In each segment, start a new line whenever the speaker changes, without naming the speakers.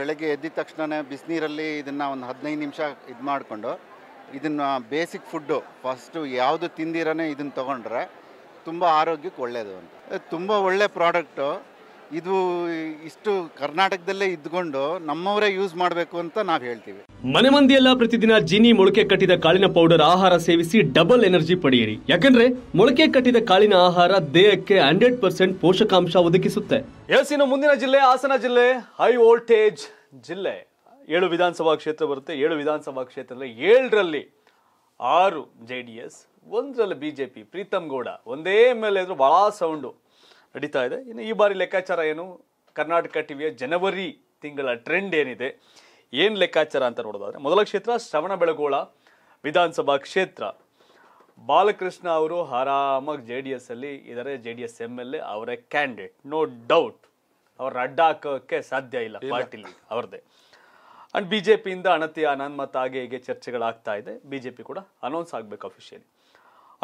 ಬೆಳಗ್ಗೆ ಎದ್ದಿದ ತಕ್ಷಣವೇ ಬಿಸಿನೀರಲ್ಲಿ ಇದನ್ನು ಒಂದು ಹದಿನೈದು ನಿಮಿಷ ಇದು ಮಾಡಿಕೊಂಡು ಇದನ್ನು ಬೇಸಿಕ್ ಫುಡ್ಡು ಫಸ್ಟು ಯಾವುದು ತಿಂದಿರನೇ ಇದನ್ನು ತೊಗೊಂಡ್ರೆ ತುಂಬ ಆರೋಗ್ಯಕ್ಕೆ ಒಳ್ಳೆಯದು ಅಂತ. ತುಂಬ ಒಳ್ಳೆ ಪ್ರಾಡಕ್ಟು. ಇದು ಇಷ್ಟು ಕರ್ನಾಟಕದಲ್ಲೇ ಇದ್ಕೊಂಡು ನಮ್ಮವರೇ ಯೂಸ್ ಮಾಡಬೇಕು ಅಂತ ನಾವು ಹೇಳ್ತೀವಿ.
ಮನೆ ಮಂದಿಯೆಲ್ಲ ಪ್ರತಿದಿನ ಜೀನಿ ಮೊಳಕೆ ಕಟ್ಟಿದ ಕಾಳಿನ ಪೌಡರ್ ಆಹಾರ ಸೇವಿಸಿ ಡಬಲ್ ಎನರ್ಜಿ ಪಡೆಯಿರಿ. ಯಾಕಂದ್ರೆ ಮೊಳಕೆ ಕಟ್ಟಿದ ಕಾಳಿನ ಆಹಾರ ದೇಹಕ್ಕೆ ಹಂಡ್ರೆಡ್ ಪರ್ಸೆಂಟ್ ಪೋಷಕಾಂಶ ಒದಗಿಸುತ್ತೆ.
ಎಸ್ ಇನ್ನು ಮುಂದಿನ ಜಿಲ್ಲೆ ಹಾಸನ ಜಿಲ್ಲೆ ಹೈ ವೋಲ್ಟೇಜ್ ಜಿಲ್ಲೆ. ಏಳು ವಿಧಾನಸಭಾ ಕ್ಷೇತ್ರ ಬರುತ್ತೆ. ಏಳು ವಿಧಾನಸಭಾ ಕ್ಷೇತ್ರದಲ್ಲಿ ಏಳರಲ್ಲಿ ಆರು ಜೆ ಡಿ ಎಸ್ ಒಂದರಲ್ಲಿ B J P Preetham Gowda. ಒಂದೇ ಮೇಲೆ ಎಲ್ ಎದ್ರು ಭಾಳ ಸೌಂಡು ನಡೀತಾ ಇದೆ. ಇನ್ನು ಈ ಬಾರಿ ಲೆಕ್ಕಾಚಾರ ಏನು? ಕರ್ನಾಟಕ ಟಿವಿಯ ಜನವರಿ ತಿಂಗಳ ಟ್ರೆಂಡ್ ಏನಿದೆ? ಏನು ಲೆಕ್ಕಾಚಾರ ಅಂತ ನೋಡೋದಾದ್ರೆ ಮೊದಲ ಕ್ಷೇತ್ರ ಶ್ರವಣ ಬೆಳಗೋಳ ವಿಧಾನಸಭಾ ಕ್ಷೇತ್ರ. ಬಾಲಕೃಷ್ಣ ಅವರು ಆರಾಮಾಗಿ ಜೆ ಡಿ ಎಸ್ ಅಲ್ಲಿ ಇದಾರೆ. J D S M L A ಅವರೇ ಕ್ಯಾಂಡಿಡೇಟ್ ನೋ ಡೌಟ್ ಅವ್ರ ಅಡ್ಡ ಹಾಕೋಕ್ಕೆ ಸಾಧ್ಯ ಇಲ್ಲ ಪಾರ್ಟಿಲಿ ಅವ್ರದ್ದೇ ಅಂಡ್ ಬಿ ಜೆ ಪಿಯಿಂದ ಅನತಿ ಮತ್ತು ಹಾಗೆ ಹೀಗೆ ಚರ್ಚೆಗಳಾಗ್ತಾ ಇದೆ. ಬಿ ಜೆ ಪಿ ಕೂಡ ಅನೌನ್ಸ್ ಆಗಬೇಕು ಅಫಿಷಿಯಲಿ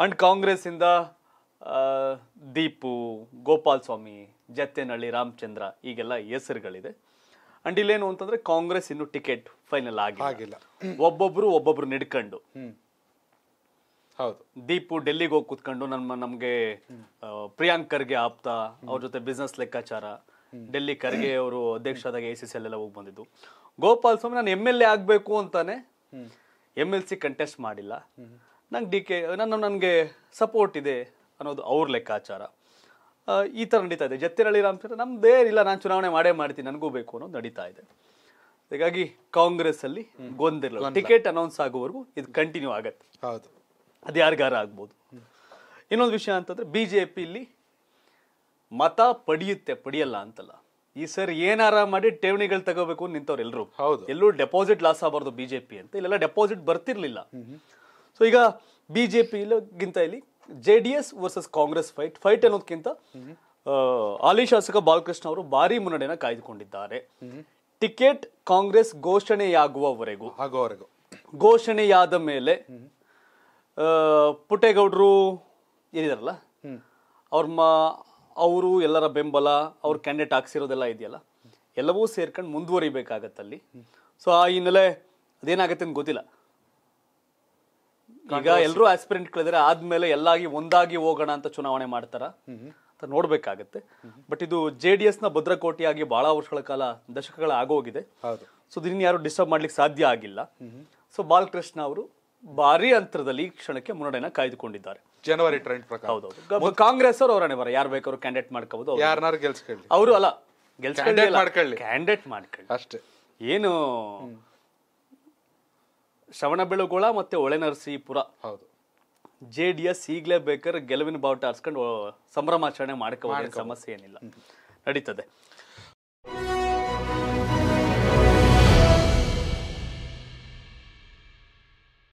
ಅಂಡ್ ಕಾಂಗ್ರೆಸ್ಸಿಂದ ದೀಪು ಗೋಪಾಲ್ ಸ್ವಾಮಿ ಜತ್ತೇನಹಳ್ಳಿ ರಾಮಚಂದ್ರ ಈಗೆಲ್ಲ ಹೆಸರುಗಳಿದೆ. ಅಂಡ್ ಇಲ್ಲೇನು ಅಂತಂದ್ರೆ ಕಾಂಗ್ರೆಸ್ ಇನ್ನು ಟಿಕೆಟ್ ಫೈನಲ್ ಆಗಿಲ್ಲ. ಒಬ್ಬೊಬ್ರು ಒಬ್ಬೊಬ್ರು ನಿಡ್ಕೊಂಡು.
ಹೌದು.
ದೀಪು ಡೆಲ್ಲಿಗೆ ಹೋಗಿ ಕುತ್ಕೊಂಡು ನಮ್ಮ ನಮಗೆ ಪ್ರಿಯಾಂಕರ್ಗೆ ಆಪ್ತ ಅವ್ರ ಜೊತೆ ಬಿಸ್ನೆಸ್ ಲೆಕ್ಕಾಚಾರ ಡೆಲ್ಲಿ ಖರ್ಗೆ ಅವರು ಅಧ್ಯಕ್ಷರಾದಾಗ ಎ ಸಿ ಸಿ ಎಲ್ಲ ಹೋಗಿ ಬಂದಿದ್ದು. ಗೋಪಾಲ್ ಸ್ವಾಮಿ ನಾನು ಎಂ ಎಲ್ ಎ ಆಗಬೇಕು ಅಂತಾನೆ ಎಂ ಎಲ್ ಸಿ ಕಂಟೆಸ್ಟ್ ಮಾಡಿಲ್ಲ. ನಂಗೆ ಡಿ ಕೆ ನನ್ನ ನನಗೆ ಸಪೋರ್ಟ್ ಇದೆ. ಅನ್ನೋದು ಅವ್ರ ಲೆಕ್ಕಾಚಾರ. ಈ ಥರ ನಡೀತಾ ಇದೆ. ಜತ್ತಿರಳ್ಳಿ ರಾಮಚಂದ್ರ ನಮ್ದೇ ಇಲ್ಲ ನಾನು ಚುನಾವಣೆ ಮಾಡೇ ಮಾಡ್ತೀನಿ ನನಗೂ ಬೇಕು ಅನ್ನೋದು ನಡೀತಾ ಇದೆ. ಹೀಗಾಗಿ ಕಾಂಗ್ರೆಸ್ ಅಲ್ಲಿ ಗೊಂದಲ. ಟಿಕೆಟ್ ಅನೌನ್ಸ್ ಆಗುವವರೆಗೂ ಇದು ಕಂಟಿನ್ಯೂ ಆಗತ್ತೆ.
ಹೌದು.
ಅದು ಯಾರಿಗಾರ ಆಗ್ಬೋದು. ಇನ್ನೊಂದು ವಿಷಯ ಅಂತಂದ್ರೆ ಬಿ ಜೆ ಪಿಲಿ ಮತ ಪಡೆಯುತ್ತೆ ಪಡೆಯಲ್ಲ ಅಂತಲ್ಲ. ಈ ಸರ್ ಏನಾರ ಮಾಡಿ ಠೇವಣಿಗಳು ತಗೋಬೇಕು ನಿಂತವ್ರು ಎಲ್ಲರೂ
ಹೌದು.
ಎಲ್ಲೂ ಡೆಪಾಸಿಟ್ ಲಾಸ್ ಆಗಬಾರ್ದು ಬಿಜೆಪಿ ಅಂತ. ಇಲ್ಲೆಲ್ಲ ಡೆಪಾಸಿಟ್ ಬರ್ತಿರ್ಲಿಲ್ಲ. ಸೊ ಈಗ ಬಿಜೆಪಿ ಗಿಂತ ಇಲ್ಲಿ J D S versus Congress fight fight ಅನ್ನೋದಕ್ಕಿಂತ ಹಾಲಿ ಶಾಸಕ ಬಾಲಕೃಷ್ಣ ಅವರು ಭಾರಿ ಮುನ್ನಡೆಯನ್ನು ಕಾಯ್ದುಕೊಂಡಿದ್ದಾರೆ. ಟಿಕೆಟ್ ಕಾಂಗ್ರೆಸ್ ಘೋಷಣೆಯಾಗುವವರೆಗೂ.
ಆಗೋವರೆಗೂ
ಘೋಷಣೆಯಾದ ಮೇಲೆ ಪುಟ್ಟೇಗೌಡರು ಏನಿದಾರಲ್ಲ? ಅವ್ರ ಮ ಅವರು ಎಲ್ಲರ ಬೆಂಬಲ ಅವ್ರ ಕ್ಯಾಂಡಿಡೇಟ್ ಹಾಕ್ಸಿರೋದೆಲ್ಲ ಇದೆಯಲ್ಲ? ಎಲ್ಲವೂ ಸೇರ್ಕೊಂಡು ಮುಂದುವರಿಬೇಕಾಗತ್ತಲ್ಲಿ. ಸೊ ಆ ಹಿನ್ನೆಲೆ ಅದೇನಾಗತ್ತೆ ಅಂತ ಗೊತ್ತಿಲ್ಲ. ಈಗ ಎಲ್ಲರೂ ಆಸ್ಪಿರೆಂಟ್ಗಳಿದ್ದಾರೆ ಆದ್ಮೇಲೆ ಎಲ್ಲಾಗಿ ಒಂದಾಗಿ ಹೋಗೋಣ ಅಂತ ಚುನಾವಣೆ ಮಾಡ್ತಾರ. ಅಂತ ನೋಡ್ಬೇಕಾಗತ್ತೆ. ಬಟ್ ಇದು ಜೆ ಡಿ ಎಸ್ನ ಭದ್ರಕೋಟಿಯಾಗಿ ಬಹಳ ವರ್ಷಗಳ ಕಾಲ ದಶಕಗಳ ಆಗೋಗಿದೆ. ಸೊ ಇದನ್ನ ಯಾರು ಡಿಸ್ಟರ್ಬ್ ಮಾಡ್ಲಿಕ್ಕೆ ಸಾಧ್ಯ ಆಗಿಲ್ಲ. ಸೊ ಬಾಲಕೃಷ್ಣ ಅವರು ಭಾರಿ ಅಂತರದಲ್ಲಿ ಈ ಕ್ಷಣಕ್ಕೆ ಮುನ್ನಡೆನ ಕಾಯ್ದುಕೊಂಡಿದ್ದಾರೆ.
ಜನವರಿ ಟ್ರೆಂಡ್ ಪ್ರಕಾರ.
ಹೌದೌದು ಕಾಂಗ್ರೆಸ್ ಅವರು ಅವರೇ ಬರ ಯಾರು ಬೇಕಾದ್ರು ಕ್ಯಾಂಡಿಡೇಟ್ ಮಾಡ್ಕೋಬಹುದು
ಯಾರನ್ನಾರು ಗೆಲ್ಸ್ಕೊಳ್ಳಿ.
ಅವರು ಅಲ್ಲ
ಗೆಲ್ಸ್ಕೊಳ್ಳಿ.
ಕ್ಯಾಂಡಿಡೇಟ್ ಮಾಡ್ಕೊಳ್ಳಿ.
ಅಷ್ಟೇ.
ಏನು ಶ್ರವಣ ಬೆಳಗೊಳ ಮತ್ತೆ ಒಳೆನರಸೀಪುರ.
ಹೌದು.
ಜೆ ಡಿ ಎಸ್ ಈಗಲೇ ಬೇಕಾದ್ರೆ ಗೆಲುವಿನ ಬಾವುಟ ಹರ್ಸ್ಕೊಂಡು ಸಂಭ್ರಮಾಚರಣೆ ಮಾಡ್ಕೋಬೋದು. ಸಮಸ್ಯೆ ಏನಿಲ್ಲ. ನಡೀತದೆ.